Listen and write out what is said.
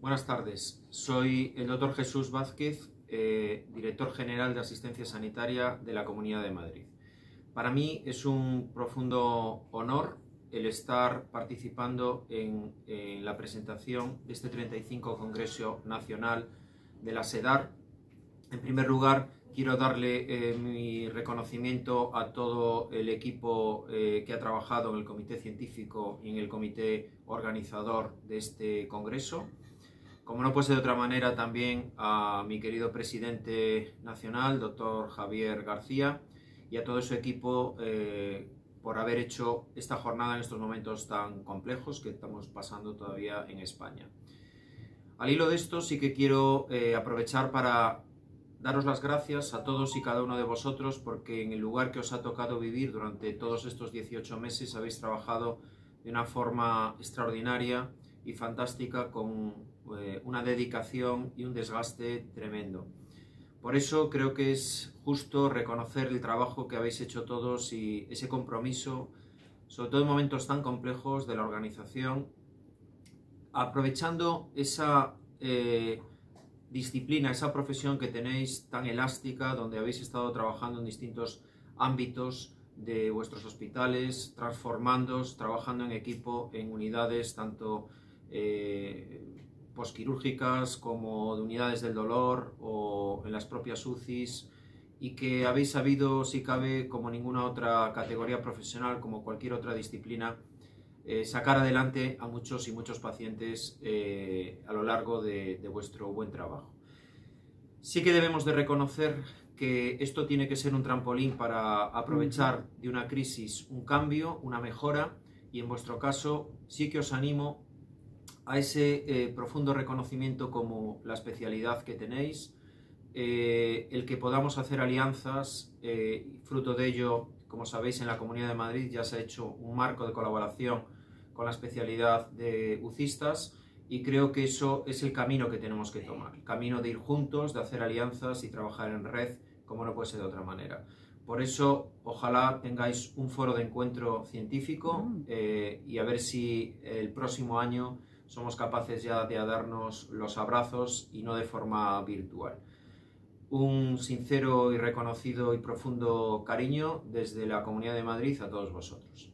Buenas tardes, soy el doctor Jesús Vázquez, eh, director general de Asistencia Sanitaria de la Comunidad de Madrid. Para mí es un profundo honor el estar participando en, en la presentación de este 35 Congreso Nacional de la SEDAR. En primer lugar, quiero darle eh, mi reconocimiento a todo el equipo eh, que ha trabajado en el comité científico y en el comité organizador de este congreso. Como no puede ser de otra manera, también a mi querido presidente nacional, doctor Javier García, y a todo su equipo eh, por haber hecho esta jornada en estos momentos tan complejos que estamos pasando todavía en España. Al hilo de esto sí que quiero eh, aprovechar para daros las gracias a todos y cada uno de vosotros porque en el lugar que os ha tocado vivir durante todos estos 18 meses habéis trabajado de una forma extraordinaria y fantástica con eh, una dedicación y un desgaste tremendo. Por eso creo que es justo reconocer el trabajo que habéis hecho todos y ese compromiso, sobre todo en momentos tan complejos de la organización, aprovechando esa eh, disciplina, esa profesión que tenéis tan elástica, donde habéis estado trabajando en distintos ámbitos de vuestros hospitales, transformándoos, trabajando en equipo, en unidades tanto eh, posquirúrgicas como de unidades del dolor o en las propias UCIs y que habéis sabido, si cabe, como ninguna otra categoría profesional, como cualquier otra disciplina, eh, sacar adelante a muchos y muchos pacientes eh, a lo largo de, de vuestro buen trabajo. Sí que debemos de reconocer que esto tiene que ser un trampolín para aprovechar de una crisis un cambio, una mejora y en vuestro caso sí que os animo a ese eh, profundo reconocimiento como la especialidad que tenéis, eh, el que podamos hacer alianzas, eh, fruto de ello, como sabéis, en la Comunidad de Madrid ya se ha hecho un marco de colaboración con la especialidad de UCISTAS y creo que eso es el camino que tenemos que tomar, el camino de ir juntos, de hacer alianzas y trabajar en red, como no puede ser de otra manera. Por eso, ojalá tengáis un foro de encuentro científico mm. y a ver si el próximo año somos capaces ya de darnos los abrazos y no de forma virtual. Un sincero y reconocido y profundo cariño desde la Comunidad de Madrid a todos vosotros.